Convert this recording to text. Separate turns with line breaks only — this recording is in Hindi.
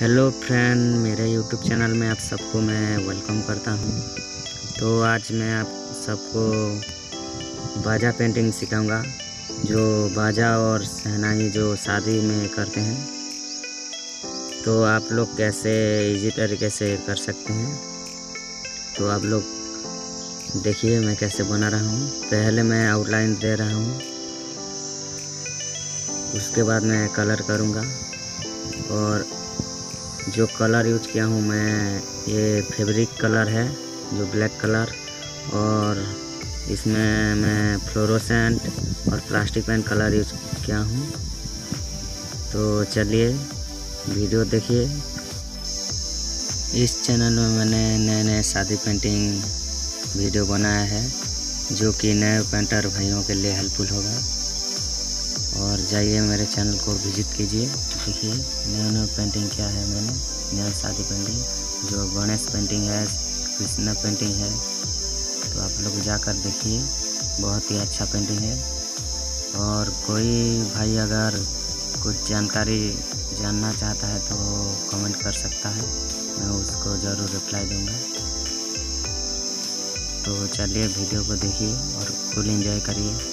हेलो फ्रेंड मेरे यूट्यूब चैनल में आप सबको मैं वेलकम करता हूँ। तो आज मैं आप सबको बाजा पेंटिंग सिखाऊँगा, जो बाजा और सहनाई जो शादी में करते हैं। तो आप लोग कैसे इजी तरीके से कर सकते हैं? तो आप लोग देखिए मैं कैसे बना रहा हूँ। पहले मैं आउटलाइन दे रहा हूँ। उसके बाद मैं कलर करूँगा। और जो कलर यूज़ किया हूँ मैं, ये फैब्रिक कलर है, जो ब्लैक कलर। और इसमें मैं फ्लोरोसेंट और प्लास्टिक पेन कलर यूज़ किया हूँ। तो चलिए, वीडियो देखिए। इस चैनल में मैंने नए नए शादी पेंटिंग वीडियो बनाया है, जो कि नए पेंटर भाइयों के लिए हेल्पफुल होगा। और जाइए मेरे चैनल को विज़िट कीजिए। देखिए नए नए पेंटिंग क्या है मैंने, नया शादी पेंटिंग जो गणेश पेंटिंग है, कृष्णा पेंटिंग है। तो आप लोग जाकर देखिए, बहुत ही अच्छा पेंटिंग है। और कोई भाई अगर कुछ जानकारी जानना चाहता है तो कमेंट कर सकता है, मैं उसको ज़रूर रिप्लाई दूँगा। तो चलिए वीडियो को देखिए और फुल एंजॉय करिए।